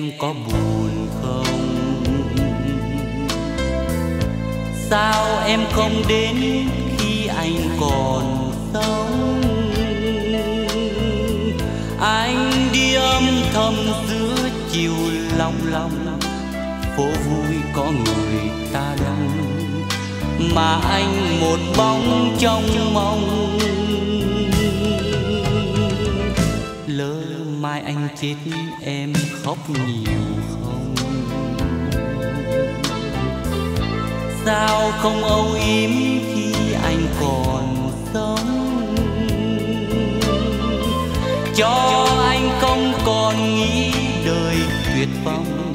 em có buồn không? Sao em không đến khi anh còn sống? Anh đi âm thầm giữa chiều long long phố vui có người ta đang, mà anh một bóng trong mong anh chết em khóc nhiều không? Sao không âu yếm khi anh còn sống? Cho anh không còn nghĩ đời tuyệt vọng,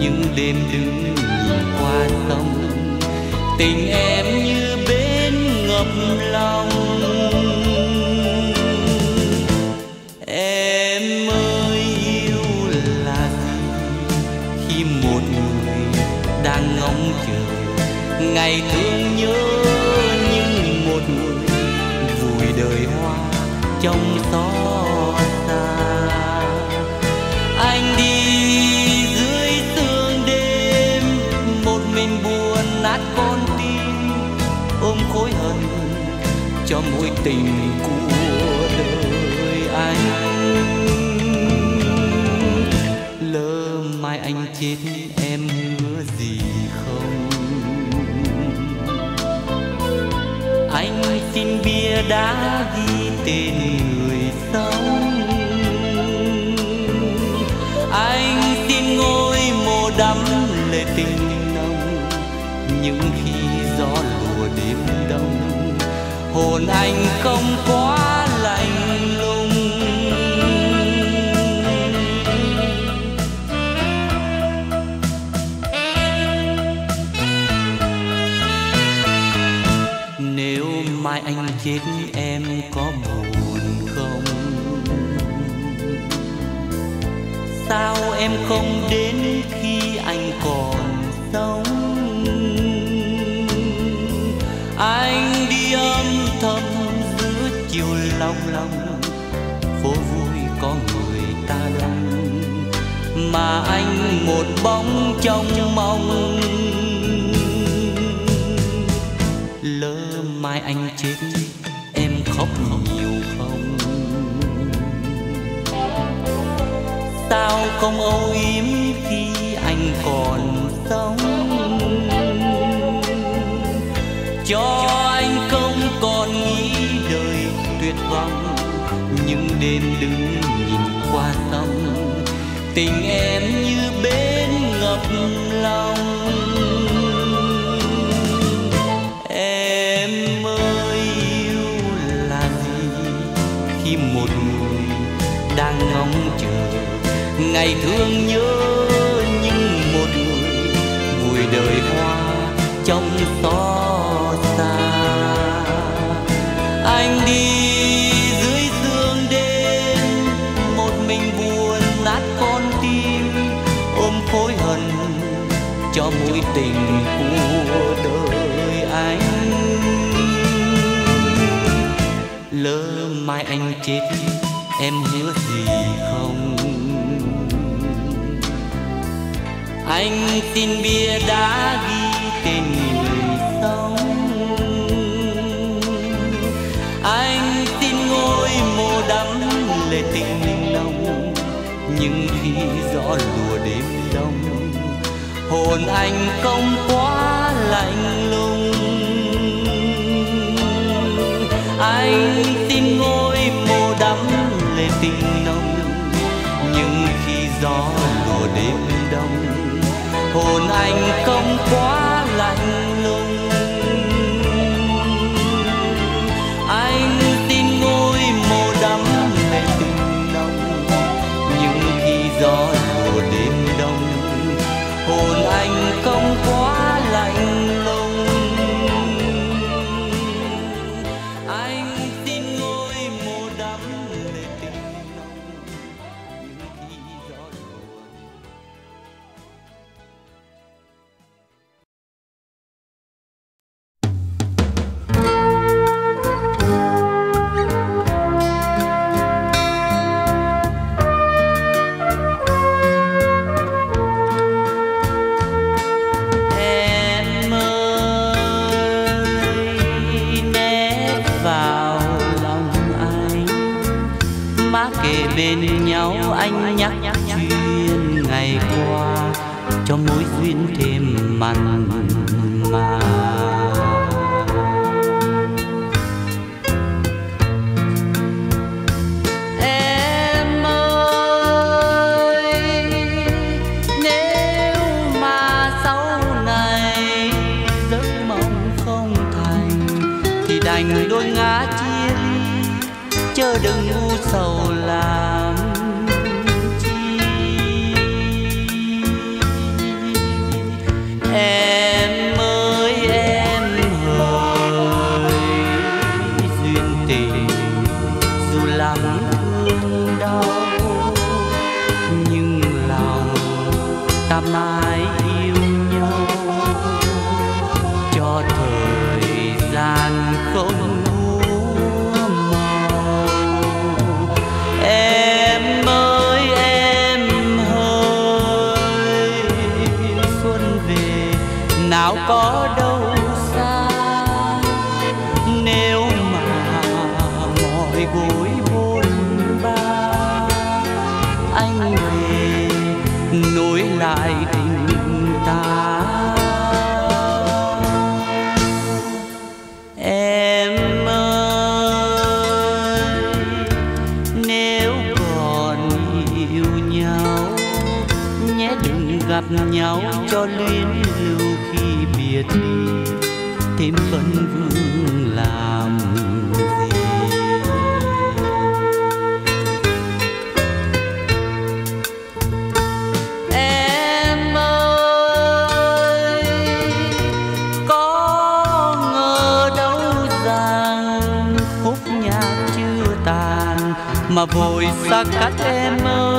những đêm đứng nhìn qua sông. Tình em như bến ngập lòng tin bia đã ghi tên người sống. Anh xin ngôi mộ đắm lệ tình nồng, những khi gió lùa đêm đông, hồn anh không quá chết em có buồn không? Sao em không đến khi anh còn sống? Anh đi âm thầm giữa chiều long lòng, phố vui có người ta lắm mà anh một bóng trong mong. Lỡ mai anh chết sao không âu yếm khi anh còn sống. Cho anh không còn nghĩ đời tuyệt vọng, những đêm đứng nhìn qua sông. Tình em như bến ngập lòng. Ngày thương nhớ nhưng một người vùi đời hoa trong xót xa. Anh đi dưới sương đêm, một mình buồn nát con tim, ôm khối hận cho mối tình của đời anh. Lỡ mai anh chết, em hứa gì không? Anh tin bia đá ghi tên người sống anh tin ngôi mộ đắm lệ tình nồng. Nhưng khi gió lùa đêm đông, hồn anh không quá lạnh lùng. Anh tin ngôi mộ đắm lệ tình nồng. Nhưng khi gió thành công quá gặp nhau cho luyến lưu khi biệt đi, thêm phân vương làm gì? Em ơi, có ngờ đâu rằng khúc nhạc chưa tàn mà vội xa cách em ơi.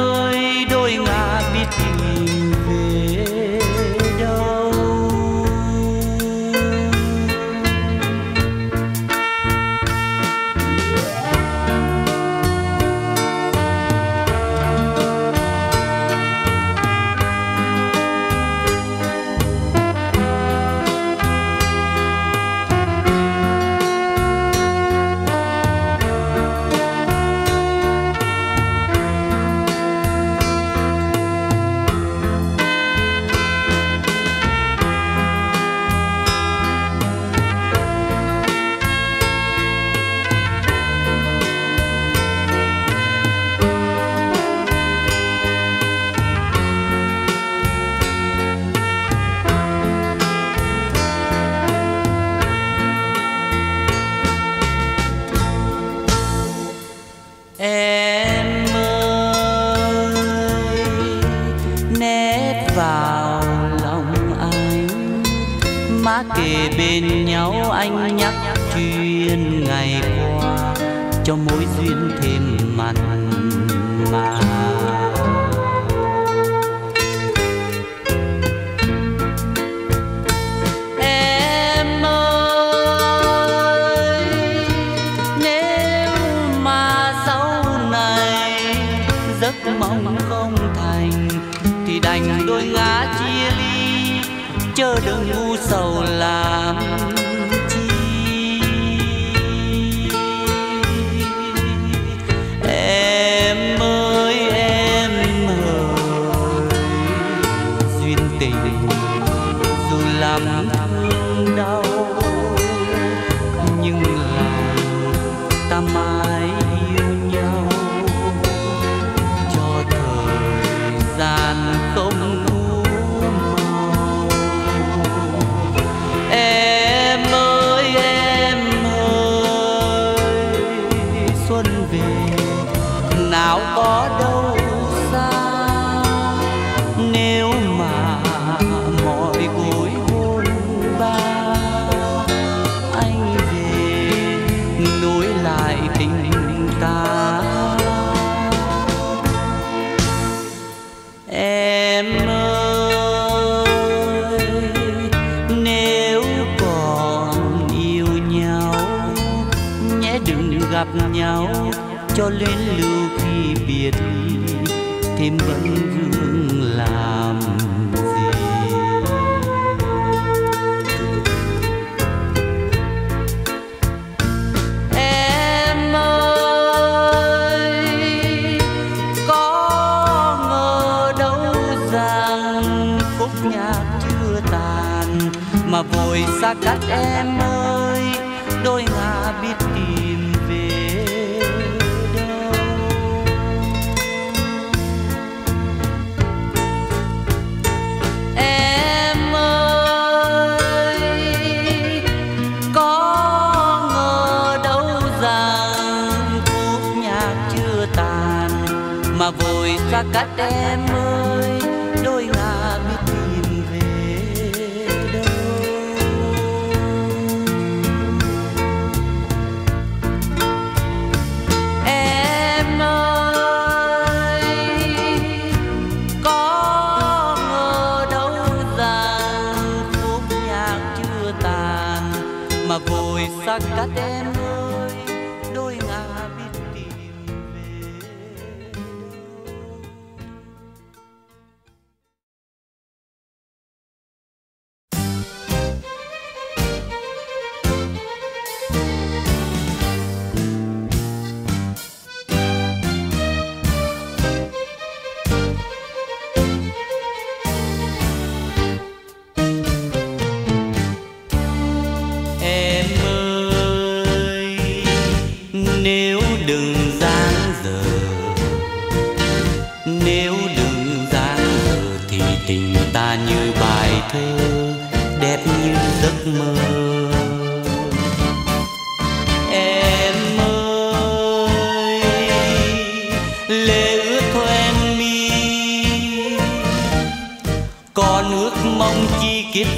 chớ đừng ngu sầu làm. cho lên lưu khi biệt ly, thêm vẫn vương làm gì? Em ơi, có ngờ đâu rằng khúc nhạc chưa tàn, mà vội xa cách em ơi I got them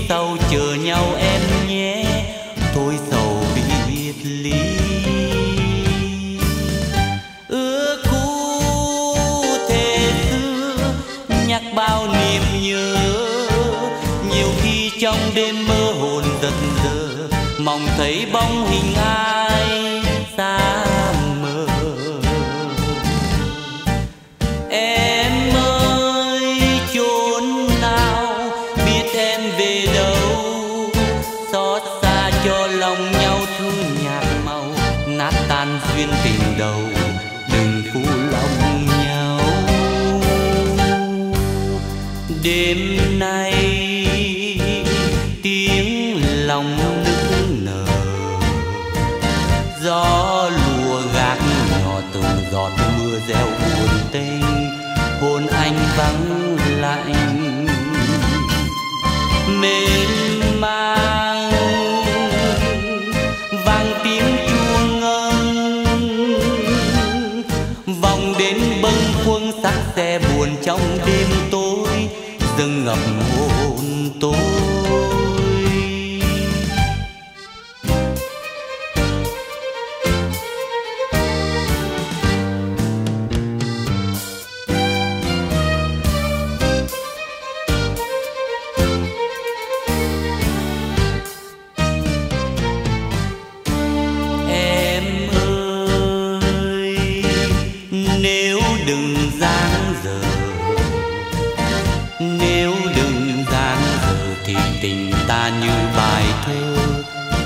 sâu vắng lạnh mênh mang, vang tiếng chuông ngân. Vòng đến bâng khuâng xác xe buồn trong đêm tối dâng ngập hồn tôi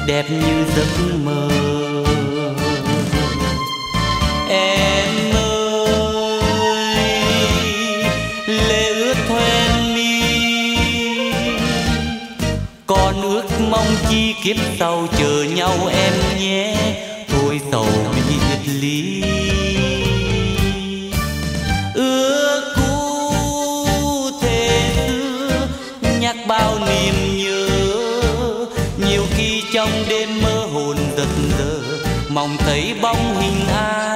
đẹp như giấc mơ. Em ơi, lệ ướt thoen mi còn ước mong chi kiếp sau chờ nhau em nhé. Thôi sầu biệt ly. mong thấy bóng hình ai.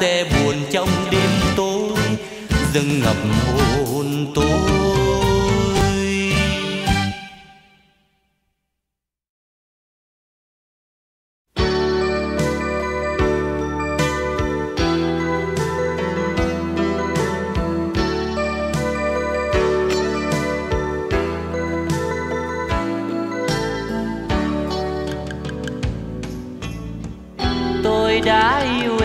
xe buồn trong đêm tối dâng ngập hồn tôi đã yêu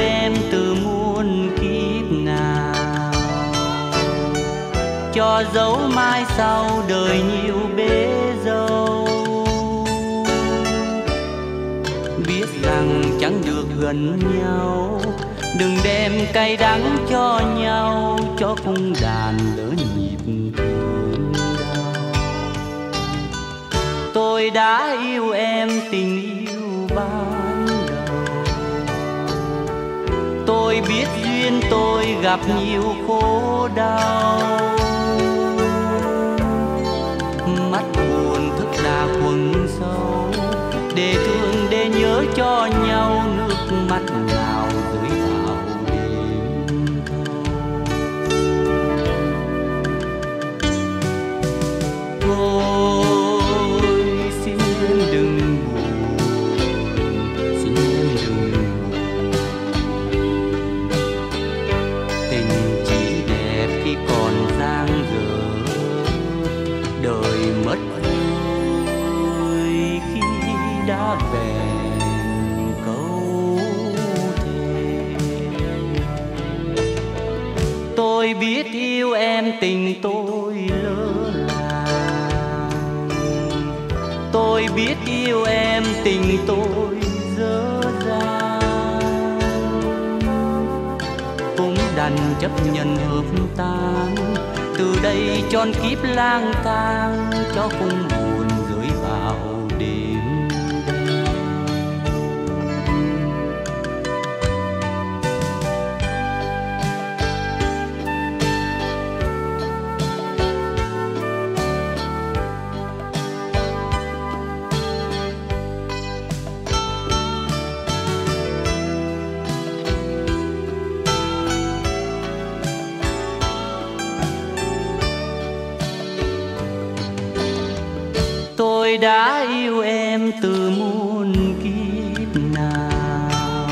cho dấu mai sau đời nhiều bế dâu. Biết rằng chẳng được gần nhau, đừng đem cay đắng cho nhau, cho cung đàn lỡ nhịp thương đau tôi đã yêu em tình yêu ban đầu. Tôi biết duyên tôi gặp nhiều khổ đau mắt buồn thức là quần sâu. Để thương để nhớ cho nhau nước mắt tôi biết yêu em tình tôi lỡ làng tôi biết yêu em tình tôi dở dang cũng đành chấp nhận hợp tan từ đây tròn kiếp lang thang cho cùng. Đã yêu em từ muôn kiếp nào.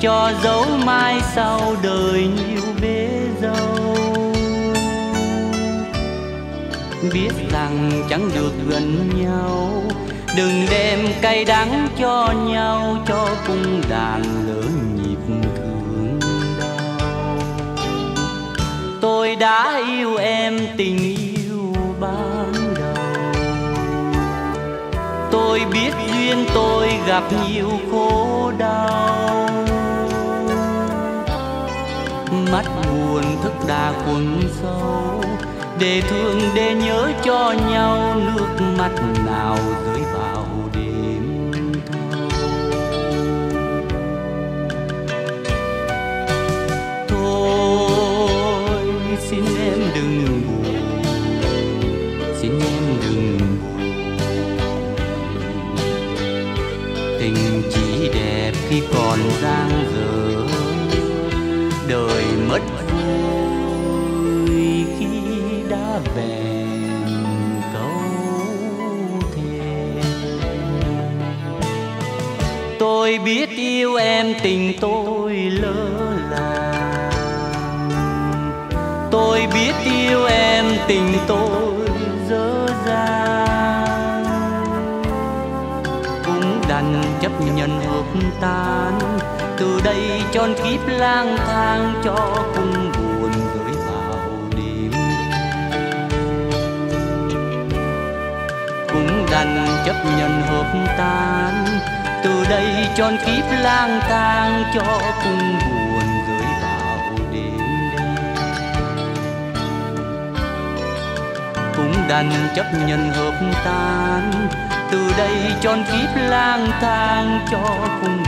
Cho dấu mai sau đời nhiều bế dâu. Biết rằng chẳng được gần nhau đừng đem cay đắng cho nhau cho cung đàn lỡ nhịp thương đau. Tôi đã yêu em tình yêu tôi biết duyên tôi gặp nhiều khổ đau. Mắt buồn thức đà quần sâu, để thương để nhớ cho nhau nước mắt nào rơi vào. Tình chỉ đẹp khi còn dang dở đời mất vui khi đã về câu thề. Tôi biết yêu em tình tôi lỡ là, tôi biết yêu em tình tôi chấp nhận hợp tan từ đây tròn kiếp lang thang cho cung buồn gửi vào đêm cũng đành chấp nhận hợp tan từ đây tròn kiếp lang thang cho cung buồn gửi vào đêm cũng đành chấp nhận hợp tan từ đây tròn kiếp lang thang cho cùng.